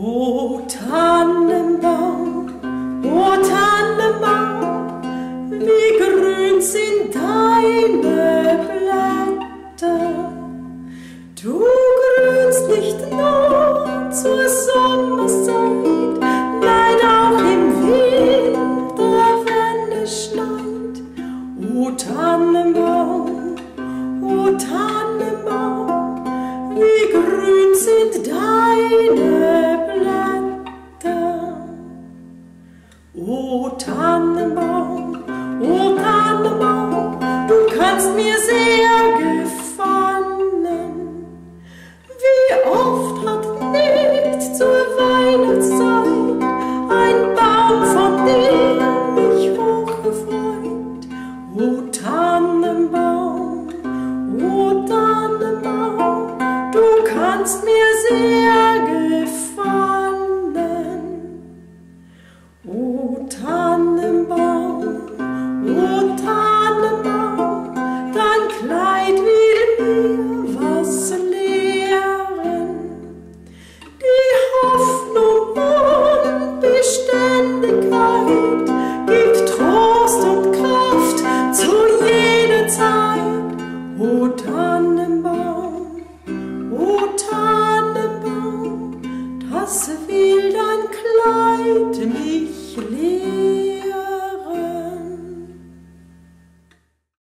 O Tannenbaum, o Tannenbaum, wie grün sind deine Blätter. Du grünst nicht nur zur Sommerzeit, nein auch im Winter, wenn es schneit. O Tannenbaum, o Tannenbaum, wie grün sind deine O Tannenbaum, o Tannenbaum, du kannst mir sehr gefallen. Wie oft hat nicht zur Weihnachtszeit ein Baum von dir mich hochgefreut? O Tannenbaum, o Tannenbaum, du kannst mir sehr gefallen. to me.